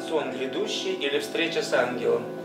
сон грядущий или встреча с ангелом.